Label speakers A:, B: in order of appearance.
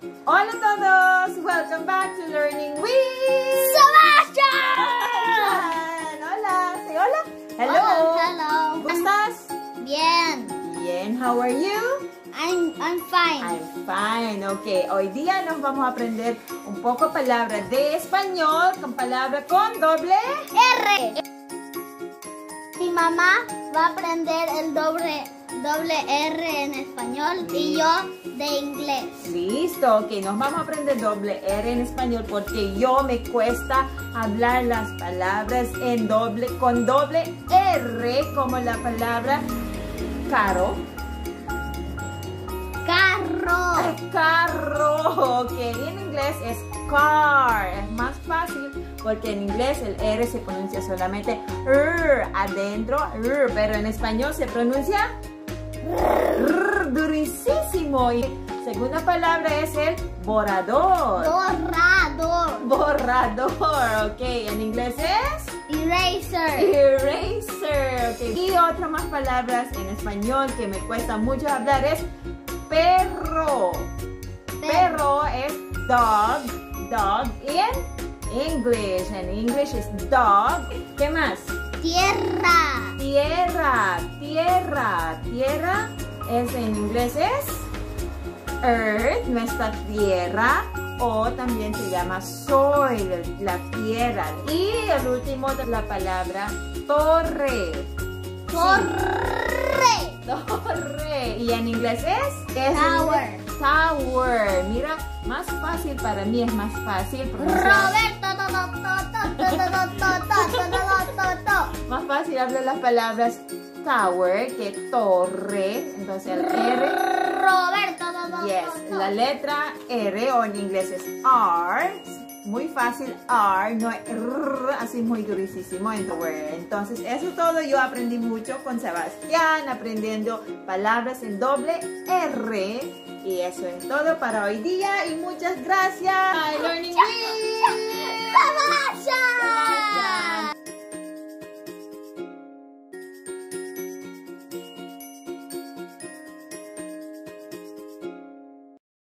A: Hola a todos! Welcome back to Learning with
B: Sebastian!
A: Hola, say hola. Hello.
B: Hola, hello.
A: ¿Cómo estás?
B: Bien.
A: Bien, how are you?
B: I'm, I'm fine.
A: I'm fine, ok. Hoy día nos vamos a aprender un poco palabras de español con palabras con doble
B: R. Mi mamá va a aprender el doble, doble R en español y yo de inglés.
A: Listo, ok, nos vamos a aprender doble R en español porque yo me cuesta hablar las palabras en doble, con doble R, como la palabra caro,
B: Carro.
A: carro, ok, en inglés es car, es más fácil porque en inglés el R se pronuncia solamente R, adentro, R, pero en español se pronuncia durísimo. Y segunda palabra es el borrador.
B: Borrador.
A: Borrador, ok. En inglés es
B: Eraser.
A: eraser, ok. Y otra más palabras en español que me cuesta mucho hablar es perro. Perro es dog, dog in English. En English es dog. ¿Qué más?
B: Tierra.
A: Tierra, tierra, tierra es en inglés es earth, nuestra tierra, o también se llama soil, la tierra. Y el último de la palabra torre.
B: Torre.
A: Torre. Y en inglés es, es
B: Tower.
A: Tower. Mira, más fácil para mí es más fácil.
B: Roberto.
A: Más fácil hablar las palabras tower que torre. Entonces el R.
B: Roberto. Do,
A: yes. La letra R o en inglés es R. Muy fácil R, no es R, así muy durísimo en word. Entonces eso todo yo aprendí mucho con Sebastián, aprendiendo palabras en doble R. Y eso es todo para hoy día y muchas gracias. Bye, learning